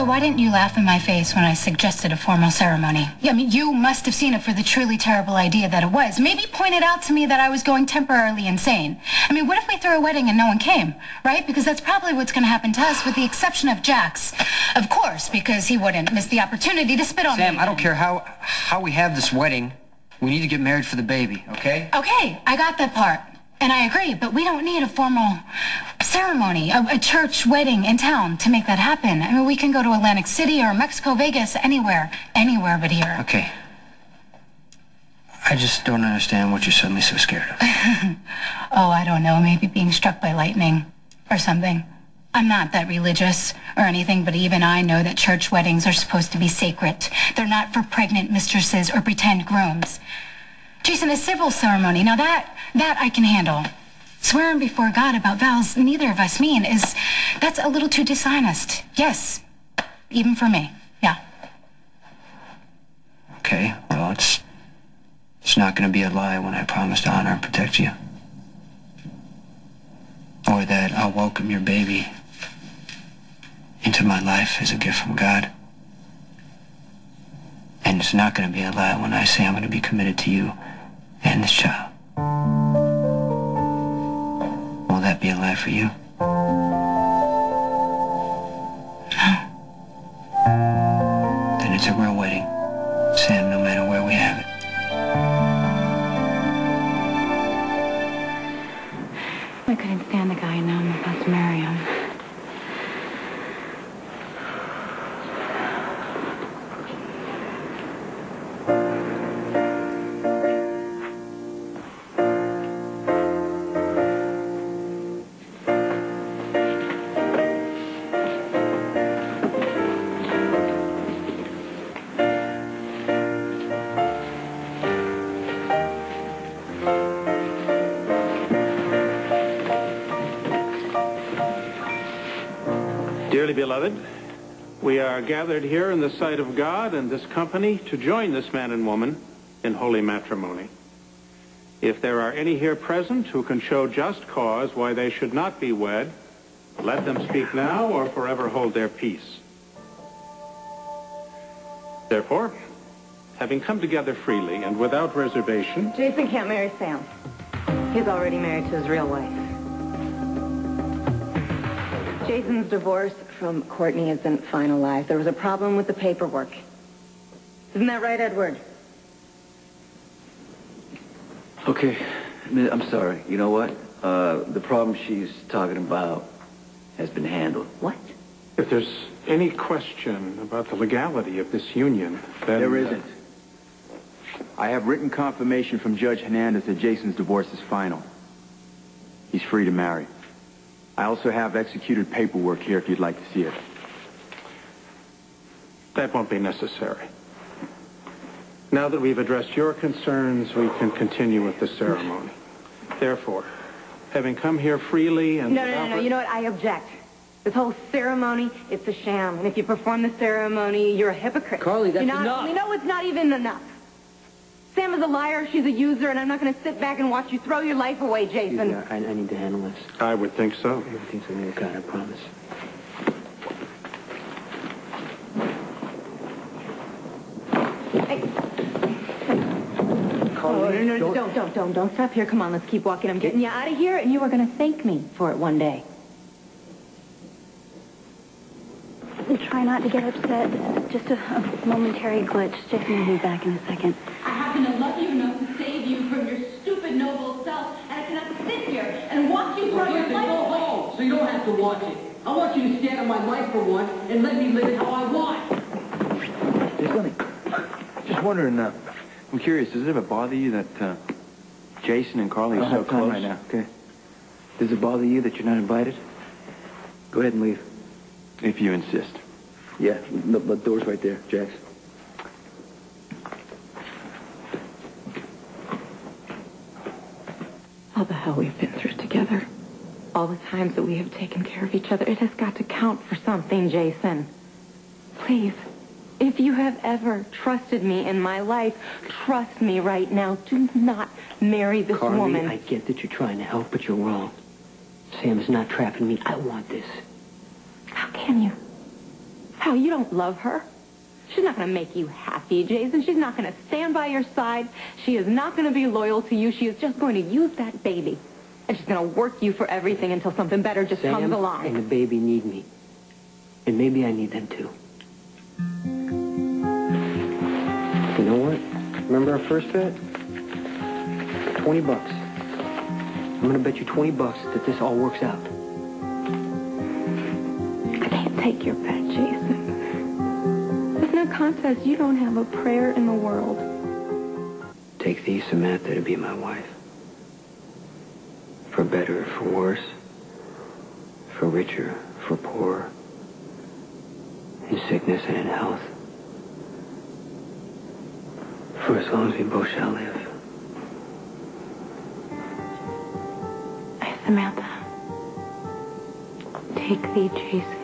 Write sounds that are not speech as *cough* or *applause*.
So why didn't you laugh in my face when I suggested a formal ceremony? Yeah, I mean, you must have seen it for the truly terrible idea that it was. Maybe pointed out to me that I was going temporarily insane. I mean, what if we threw a wedding and no one came, right? Because that's probably what's going to happen to us, with the exception of Jax. Of course, because he wouldn't miss the opportunity to spit on Sam, me. I don't care how how we have this wedding. We need to get married for the baby, okay? Okay, I got that part. And I agree, but we don't need a formal ceremony, a, a church wedding in town to make that happen. I mean, we can go to Atlantic City or Mexico, Vegas, anywhere, anywhere but here. Okay. I just don't understand what you're suddenly so scared of. *laughs* Oh, I don't know, maybe being struck by lightning or something. I'm not that religious or anything, but even I know that church weddings are supposed to be sacred. They're not for pregnant mistresses or pretend grooms. Jason, a civil ceremony, now that, that I can handle. Swearing before God about vows neither of us mean is, that's a little too dishonest. Yes, even for me, yeah. Okay, well, it's it's not going to be a lie when I promise to honor and protect you. Or that I'll welcome your baby into my life as a gift from God. It's not going to be a lie when I say I'm going to be committed to you and this child. Will that be a lie for you? *sighs* Then it's a real wedding, Sam, no matter where we have it. I couldn't stand the guy, and now I'm about to marry him. Beloved, we are gathered here in the sight of God and this company to join this man and woman in holy matrimony. If there are any here present who can show just cause why they should not be wed, let them speak now or forever hold their peace. Therefore, having come together freely and without reservation, Jason can't marry Sam. He's already married to his real wife. Jason's divorce from Courtney isn't finalized. There was a problem with the paperwork. Isn't that right, Edward? Okay, I'm sorry. You know what? Uh, the problem she's talking about has been handled. What? if there's any question about the legality of this union, then... There isn't. I have written confirmation from Judge Hernandez that Jason's divorce is final. He's free to marry. I also have executed paperwork here if you'd like to see it. That won't be necessary. Now that we've addressed your concerns, we can continue with the ceremony. Therefore, having come here freely and No, no, no, no. You know what? I object. This whole ceremony, it's a sham. And if you perform the ceremony, you're a hypocrite. Carly, that's you're not, enough. You know it's not even enough. Sam is a liar. She's a user, and I'm not going to sit back and watch you throw your life away, Jason. I, I need to handle this. I would think so. Everything's gonna be okay, I promise. No, no, no, don't, don't, don't, don't stop here. Come on, let's keep walking. I'm getting you out of here, and you are going to thank me for it one day. Try not to get upset. Just a, a momentary glitch. Jason will be back in a second. I happen to love you enough to save you from your stupid noble self, and I cannot sit here and watch you throw your life go away. home, so you don't have to watch it. I want you to stand on my life for once and let me live it how I want. Just let me... Just wondering, uh, I'm curious, does it ever bother you that uh, Jason and Carly I are don't so have time close? right now, okay? Does it bother you that you're not invited? Go ahead and leave. If you insist. Yeah, the, the door's right there, Jax. All the hell we've been through together. All the times that we have taken care of each other. It has got to count for something, Jason. Please, if you have ever trusted me in my life, trust me right now. Do not marry this Carly, woman. I get that you're trying to help, but you're wrong. Sam is not trapping me. I want this. How can you? How, you don't love her? She's not going to make you happy, Jason. She's not going to stand by your side. She is not going to be loyal to you. She is just going to use that baby. And she's going to work you for everything until something better just Sam comes along. and the baby need me. And maybe I need them too. You know what? Remember our first bet? 20 bucks. I'm gonna bet you 20 bucks that this all works out. I can't take your bet, There's. You don't have a prayer in the world. Take thee, Samantha, to be my wife. For better, for worse. For richer, for poorer. In sickness and in health. For as long as we both shall live. Samantha, take thee, Jason,